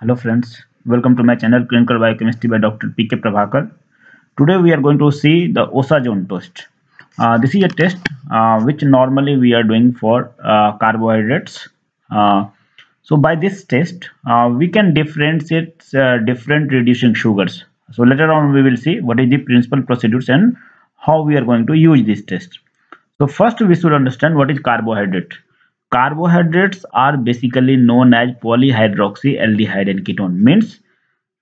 Hello friends, welcome to my channel Clinical Biochemistry by Dr. P.K. Prabhakar. Today we are going to see the Osazone test. Uh, this is a test uh, which normally we are doing for uh, carbohydrates. Uh, so by this test, uh, we can differentiate uh, different reducing sugars. So later on we will see what is the principal procedures and how we are going to use this test. So first we should understand what is carbohydrate. Carbohydrates are basically known as polyhydroxyaldehyde and ketone. Means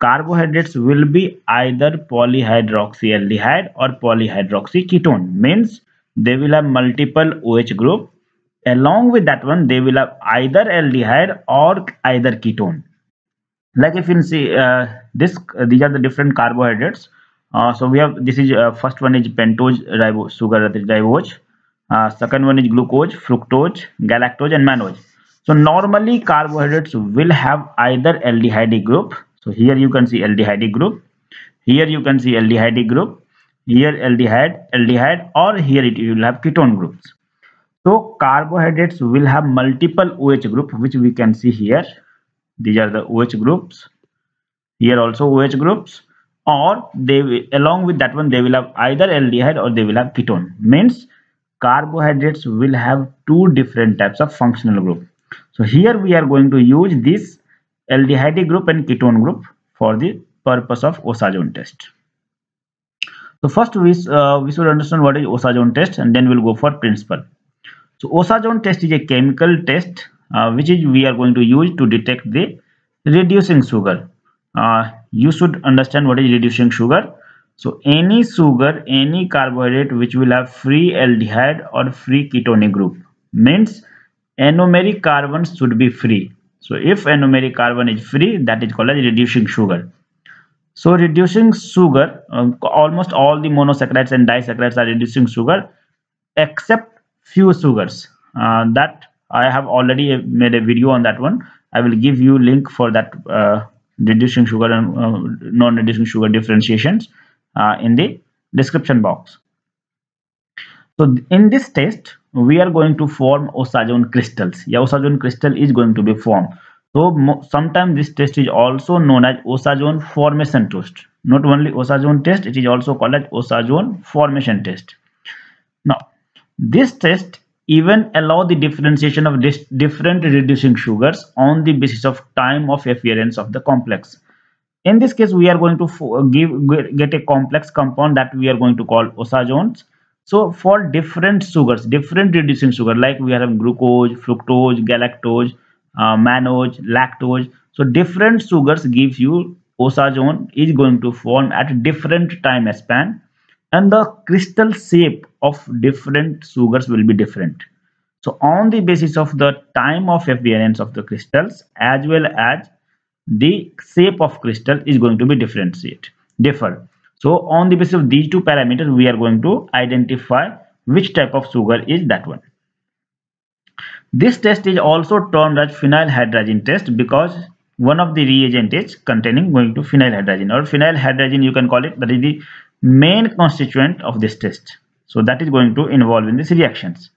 carbohydrates will be either polyhydroxyaldehyde or polyhydroxyketone. Means they will have multiple OH group. Along with that one, they will have either aldehyde or either ketone. Like if you see uh, this, uh, these are the different carbohydrates. Uh, so we have this is uh, first one is pentose ribose sugar ribose uh, second one is glucose fructose galactose and mannose. So normally carbohydrates will have either aldehyde group. So here you can see aldehyde group. Here you can see aldehyde group. Here aldehyde aldehyde or here it will have ketone groups. So carbohydrates will have multiple OH group which we can see here. These are the OH groups. Here also OH groups. Or they will, along with that one they will have either aldehyde or they will have ketone. Means carbohydrates will have two different types of functional group. So here we are going to use this aldehyde group and ketone group for the purpose of osazone test. So first we, uh, we should understand what is osazone test and then we'll go for principle. So osazone test is a chemical test uh, which is we are going to use to detect the reducing sugar. Uh, you should understand what is reducing sugar so any sugar, any carbohydrate which will have free aldehyde or free ketone group means anomeric carbon should be free. So if anomeric carbon is free, that is called as reducing sugar. So reducing sugar, um, almost all the monosaccharides and disaccharides are reducing sugar except few sugars uh, that I have already made a video on that one. I will give you link for that uh, reducing sugar and uh, non-reducing sugar differentiations uh, in the description box. So in this test, we are going to form osazone crystals. Yeah, osazone crystal is going to be formed. So sometimes this test is also known as osazone formation test. Not only osazone test, it is also called as osazone formation test. Now, this test even allow the differentiation of different reducing sugars on the basis of time of appearance of the complex in this case we are going to give get a complex compound that we are going to call osazones so for different sugars different reducing sugar like we have glucose fructose galactose uh, mannose lactose. So different sugars gives you osazone is going to form at different time span and the crystal shape of different sugars will be different. So on the basis of the time of appearance of the crystals as well as the shape of crystal is going to be differentiate differ. So on the basis of these two parameters we are going to identify which type of sugar is that one. This test is also termed as phenylhydrazine test because one of the reagent is containing going to phenylhydrazine or phenylhydrazine you can call it that is the main constituent of this test. So that is going to involve in these reactions.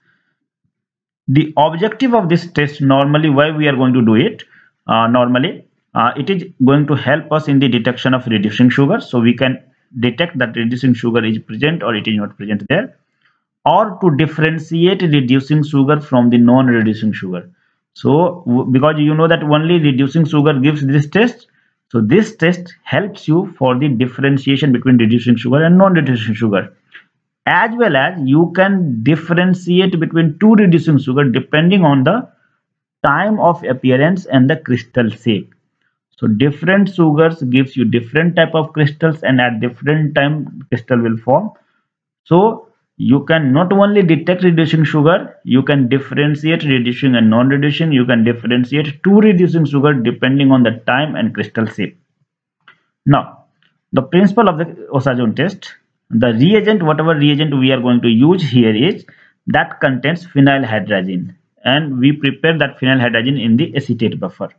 The objective of this test normally why we are going to do it? Uh, normally uh, it is going to help us in the detection of reducing sugar. So we can detect that reducing sugar is present or it is not present there or to differentiate reducing sugar from the non-reducing sugar. So because you know that only reducing sugar gives this test. So this test helps you for the differentiation between reducing sugar and non-reducing sugar. As well as you can differentiate between two reducing sugar depending on the time of appearance and the crystal shape so different sugars gives you different type of crystals and at different time crystal will form. So you can not only detect reducing sugar you can differentiate reducing and non-reducing you can differentiate two reducing sugar depending on the time and crystal shape. Now the principle of the osazone test the reagent whatever reagent we are going to use here is that contains phenyl phenylhydrazine and we prepare that phenyl phenylhydrazine in the acetate buffer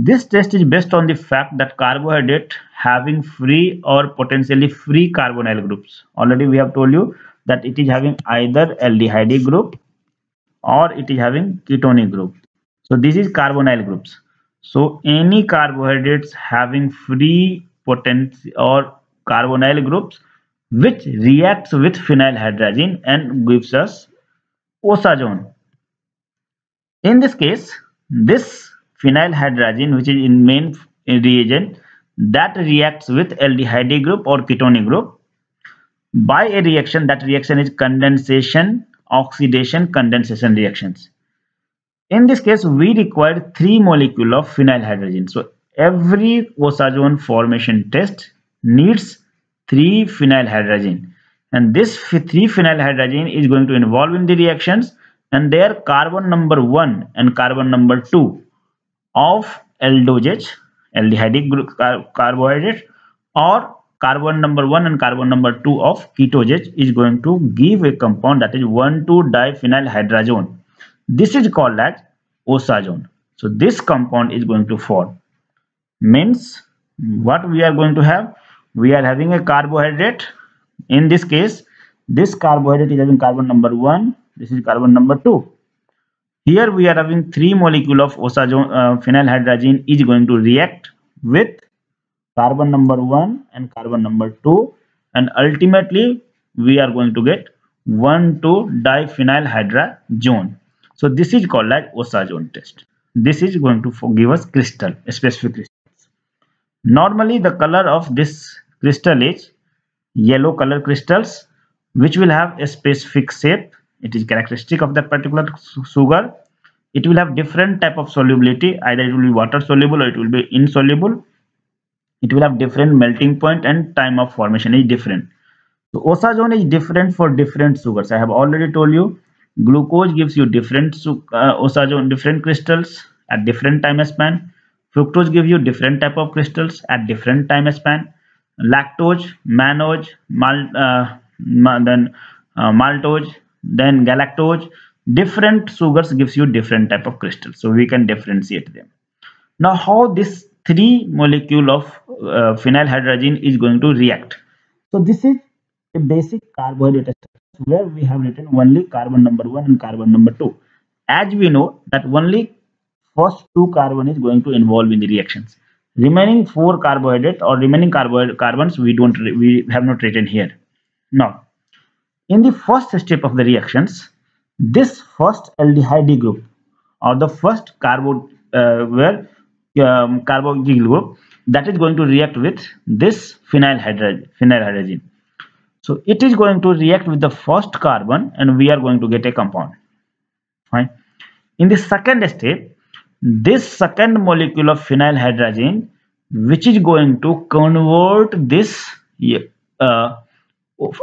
this test is based on the fact that carbohydrate having free or potentially free carbonyl groups. Already we have told you that it is having either aldehyde group or it is having ketone group. So this is carbonyl groups. So any carbohydrates having free potency or carbonyl groups which reacts with phenylhydrazine and gives us osazone. In this case, this phenylhydrazine which is in main reagent that reacts with aldehyde group or ketone group. By a reaction that reaction is condensation oxidation condensation reactions. In this case we require three molecule of phenyl phenylhydrazine so every osazone formation test needs three phenyl phenylhydrazine and this three phenyl phenylhydrazine is going to involve in the reactions and their carbon number 1 and carbon number 2 of aldose aldehyde group car carbohydrate or carbon number 1 and carbon number 2 of ketose is going to give a compound that is 1,2-diphenylhydrazone. This is called as osazone. So this compound is going to form. Means what we are going to have? We are having a carbohydrate. In this case, this carbohydrate is having carbon number 1. This is carbon number 2. Here we are having three molecule of osazone uh, is going to react with carbon number 1 and carbon number 2 and ultimately we are going to get 1 2 diphenylhydrazone. So this is called as osazone test. This is going to give us crystal specific crystals. Normally the color of this crystal is yellow color crystals which will have a specific shape it is characteristic of that particular sugar. It will have different type of solubility. Either it will be water soluble or it will be insoluble. It will have different melting point and time of formation is different. So osazone is different for different sugars. I have already told you glucose gives you different uh, osazone different crystals at different time span. Fructose gives you different type of crystals at different time span. Lactose mannose mal uh, then uh, maltose then galactose different sugars gives you different type of crystals so we can differentiate them now how this three molecule of uh, phenylhydrazine is going to react. So this is a basic carbohydrate structure where we have written only carbon number 1 and carbon number 2. As we know that only first two carbon is going to involve in the reactions. Remaining four carbohydrate or remaining carbons we don't we have not written here. Now, in the first step of the reactions, this first aldehyde group or the first carbo uh, um, carboxyl group that is going to react with this phenylhydrazine. So it is going to react with the first carbon and we are going to get a compound. Fine. In the second step, this second molecule of phenylhydrazine which is going to convert this uh,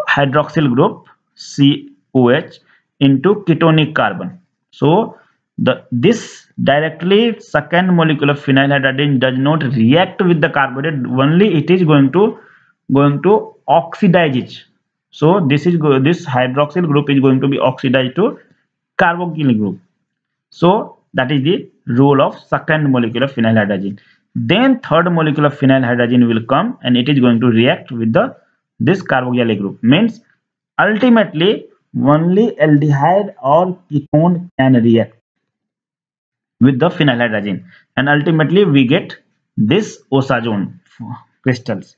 hydroxyl group COH into ketonic carbon. So the this directly second molecule of phenylhydrazine does not react with the carbohydrate only it is going to going to oxidize. It so this is this hydroxyl group is going to be oxidized to carboxyl group. So that is the role of second molecule of phenylhydrazine then third molecule of phenylhydrazine will come and it is going to react with the this carboxyl group. Means ultimately only aldehyde or ketone can react with the phenylhydrazine and ultimately we get this osazone crystals.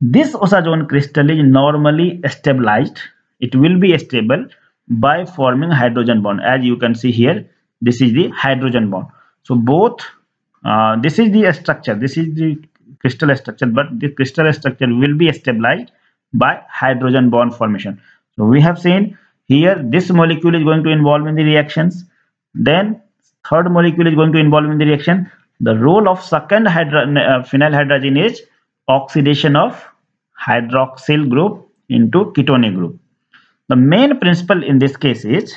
This osazone crystal is normally stabilized. It will be stable by forming hydrogen bond. As you can see here this is the hydrogen bond. So both uh, this is the structure. This is the crystal structure but the crystal structure will be stabilized by hydrogen bond formation. So we have seen here this molecule is going to involve in the reactions. Then third molecule is going to involve in the reaction. The role of second hydra uh, phenylhydrazine is oxidation of hydroxyl group into ketone group. The main principle in this case is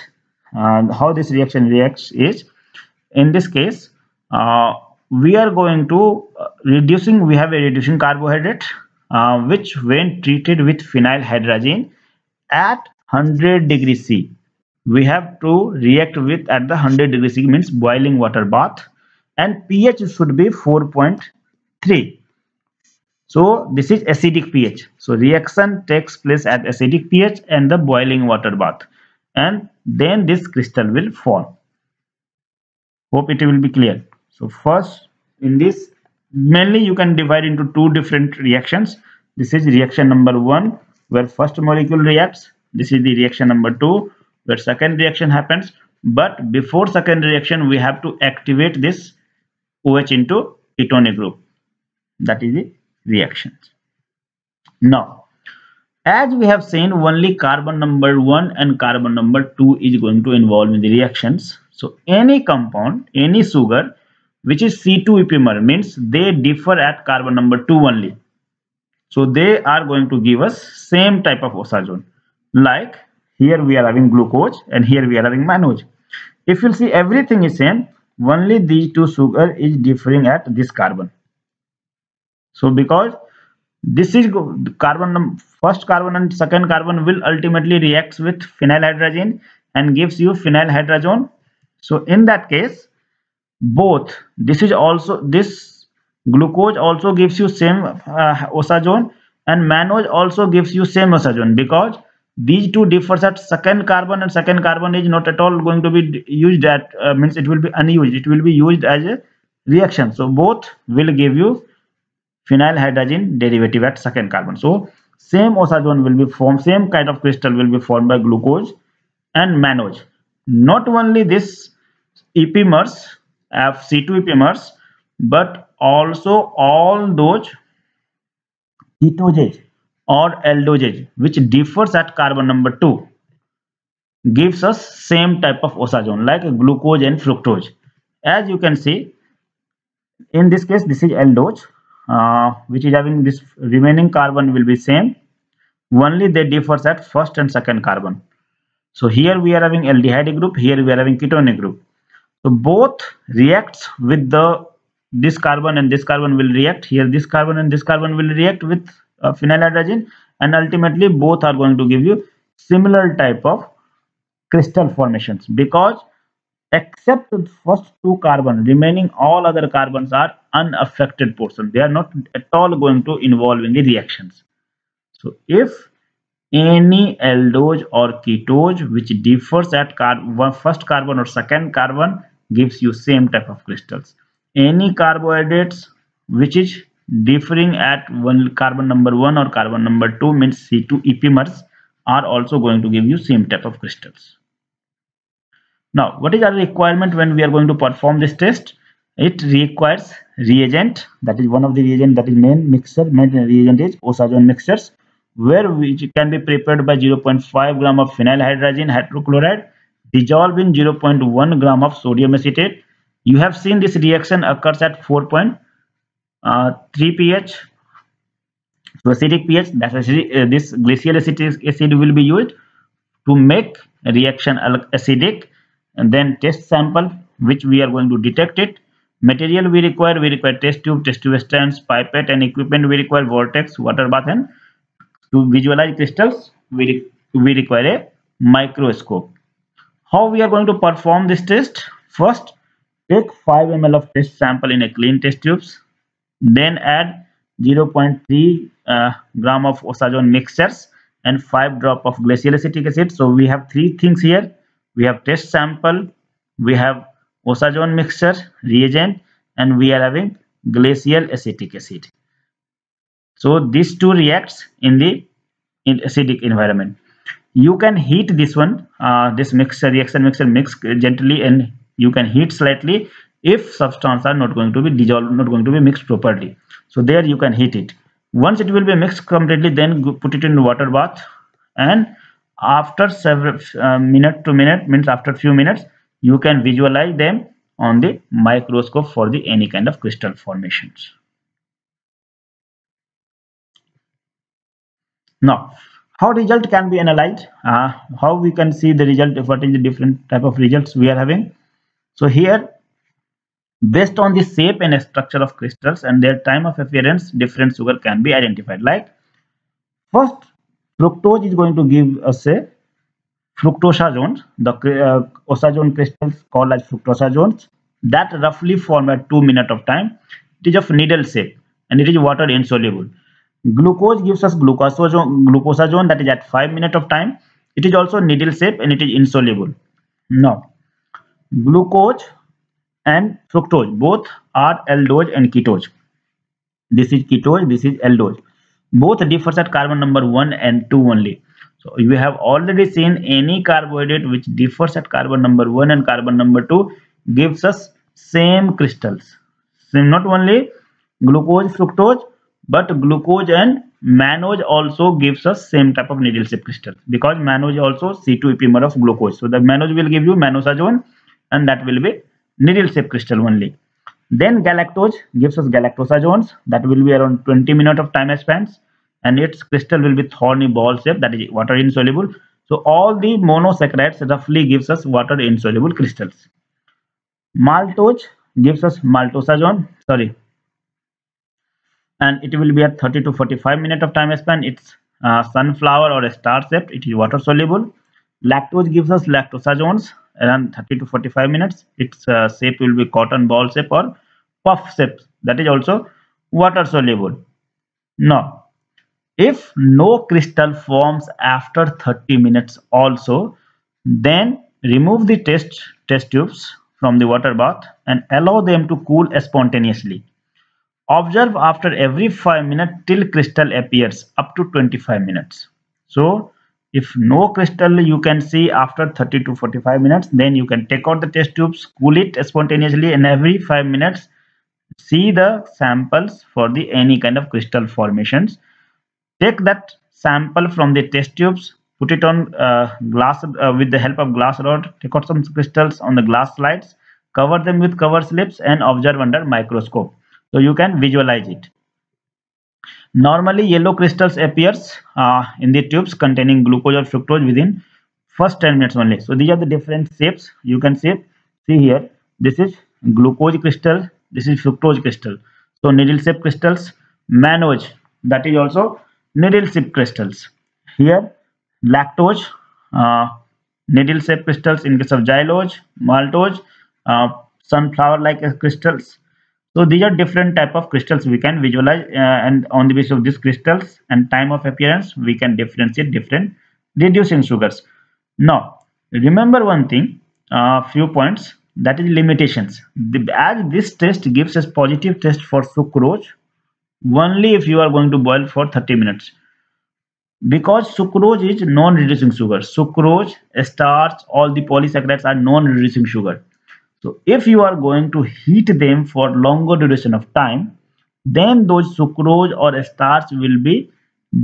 uh, how this reaction reacts is in this case uh, we are going to uh, reducing we have a reducing carbohydrate uh, which when treated with phenylhydrazine at 100 degree c. We have to react with at the 100 degree C means boiling water bath and pH should be 4.3 so this is acidic pH. So reaction takes place at acidic pH and the boiling water bath and then this crystal will form. Hope it will be clear. So first in this mainly you can divide into two different reactions. This is reaction number one where first molecule reacts. This is the reaction number two where second reaction happens. But before second reaction we have to activate this OH into ketone group. That is the reaction now as we have seen only carbon number 1 and carbon number 2 is going to involve in the reactions. So any compound any sugar which is C2 epimer means they differ at carbon number 2 only. So they are going to give us same type of osazone like here we are having glucose and here we are having mannose if you see everything is same only these two sugar is differing at this carbon. So because this is carbon first carbon and second carbon will ultimately reacts with phenyl phenylhydrazine and gives you phenyl phenylhydrazone so in that case both. This is also this glucose also gives you same uh, osazone and mannose also gives you same osazone because these two differs at second carbon and second carbon is not at all going to be used at uh, means it will be unused. It will be used as a reaction. So both will give you phenyl phenylhydrazine derivative at second carbon. So same osazone will be formed same kind of crystal will be formed by glucose and mannose. Not only this epimers have C2 epimers but also all those ketones or aldoses which differs at carbon number 2 gives us same type of osazone like glucose and fructose. As you can see in this case this is aldose uh, which is having this remaining carbon will be same. Only they differs at first and second carbon. So here we are having aldehyde group here we are having ketone group so both reacts with the this carbon and this carbon will react. Here this carbon and this carbon will react with uh, and ultimately both are going to give you similar type of crystal formations because except the first two carbon remaining all other carbons are unaffected portion. They are not at all going to involve in the reactions. So if any aldose or ketose which differs at car first carbon or second carbon gives you same type of crystals any carbohydrates which is differing at one carbon number 1 or carbon number 2 means C2 epimers are also going to give you same type of crystals. Now what is our requirement when we are going to perform this test? It requires reagent that is one of the reagent that is main mixer main reagent is osazone mixtures where which can be prepared by 0.5 gram of phenyl phenylhydrazine hydrochloride dissolved in 0.1 gram of sodium acetate. You have seen this reaction occurs at 4. Uh, 3 pH so acidic pH uh, this glacial acetic acid will be used to make reaction acidic and then test sample which we are going to detect it material we require we require test tube test tube stands pipette and equipment we require vortex water bath and to visualize crystals we, re we require a microscope how we are going to perform this test? First take 5 ml of test sample in a clean test tubes then add 0.3 uh, gram of osazone mixtures and 5 drop of glacial acetic acid. So we have three things here. We have test sample we have osazone mixture reagent and we are having glacial acetic acid. So these two reacts in the in acidic environment you can heat this one uh, this mixture reaction mixture mix gently and you can heat slightly if substance are not going to be dissolved not going to be mixed properly. So there you can heat it. Once it will be mixed completely then put it in water bath and after several uh, minute to minute means after few minutes you can visualize them on the microscope for the any kind of crystal formations. Now how result can be analyzed uh, how we can see the result what is the different type of results we are having so here Based on the shape and structure of crystals and their time of appearance, different sugar can be identified. Like first, fructose is going to give us a fructosazones, the uh, osazone crystals called as fructosazones that roughly form at 2 minutes of time. It is of needle shape and it is water insoluble. Glucose gives us glucosazone, glucosazone that is at 5 minutes of time. It is also needle shape and it is insoluble. Now, glucose and fructose both are aldose and ketose. This is ketose, this is aldose. Both differs at carbon number 1 and 2 only. So we have already seen any carbohydrate which differs at carbon number 1 and carbon number 2 gives us same crystals. So not only glucose, fructose, but glucose and mannose also gives us same type of needle shape crystals because mannose also C2 epimer of glucose. So the mannose will give you mannosazone and that will be needle shape crystal only. Then galactose gives us galactosazones that will be around 20 minutes of time spans and its crystal will be thorny ball shape that is water insoluble. So all the monosaccharides roughly gives us water insoluble crystals. Maltose gives us maltosazone, sorry, and it will be at 30 to 45 minute of time span. It's uh, sunflower or a star shaped. It is water soluble. Lactose gives us lactosazones around 30 to 45 minutes. Its uh, shape will be cotton ball shape or puff shape. That is also water soluble. Now, if no crystal forms after 30 minutes also, then remove the test, test tubes from the water bath and allow them to cool spontaneously. Observe after every 5 minutes till crystal appears up to 25 minutes. So, if no crystal you can see after 30 to 45 minutes, then you can take out the test tubes, cool it spontaneously and every 5 minutes see the samples for the any kind of crystal formations Take that sample from the test tubes, put it on uh, glass uh, with the help of glass rod, take out some crystals on the glass slides, cover them with cover slips and observe under microscope. So you can visualize it. Normally yellow crystals appears uh, in the tubes containing glucose or fructose within first 10 minutes only. So these are the different shapes you can see. See here, this is glucose crystal, this is fructose crystal. So needle shape crystals, mannose that is also needle shape crystals. Here lactose, uh, needle shape crystals in case of xylose, maltose, uh, sunflower like crystals. So these are different type of crystals we can visualize uh, and on the basis of these crystals and time of appearance we can differentiate different reducing sugars. Now remember one thing, a uh, few points that is limitations. The, as this test gives us positive test for sucrose only if you are going to boil for 30 minutes because sucrose is non-reducing sugar sucrose starch all the polysaccharides are non-reducing sugar so if you are going to heat them for longer duration of time then those sucrose or starch will be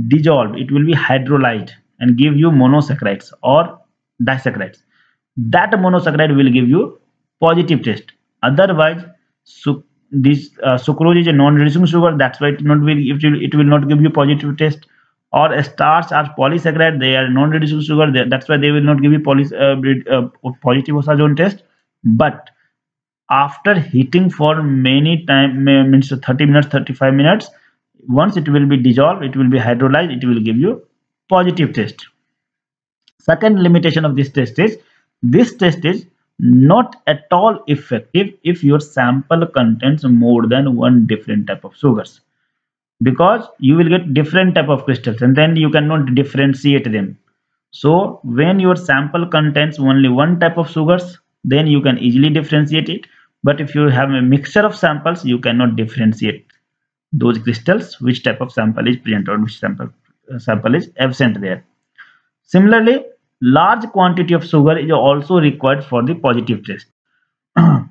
dissolved. It will be hydrolyzed and give you monosaccharides or disaccharides. That monosaccharide will give you positive taste. Otherwise this uh, sucrose is a non-reducing sugar. That's why it not will it will, it will not give you positive taste. Or starch or polysaccharide. They are non-reducing sugar. That's why they will not give you poly, uh, uh, positive osazone test but after heating for many time means 30 minutes 35 minutes once it will be dissolved it will be hydrolyzed it will give you positive test second limitation of this test is this test is not at all effective if your sample contains more than one different type of sugars. Because you will get different type of crystals and then you cannot differentiate them. So when your sample contains only one type of sugars then you can easily differentiate it. But if you have a mixture of samples you cannot differentiate those crystals which type of sample is present or which sample uh, sample is absent there. Similarly large quantity of sugar is also required for the positive test.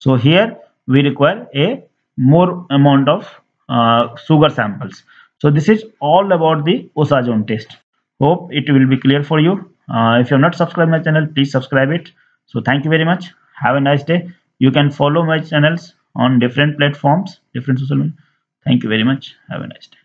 So here we require a more amount of uh, sugar samples. So this is all about the osazone test. Hope it will be clear for you. Uh, if you have not subscribed my channel please subscribe it so thank you very much. Have a nice day. You can follow my channels on different platforms different social media. Thank you very much. Have a nice day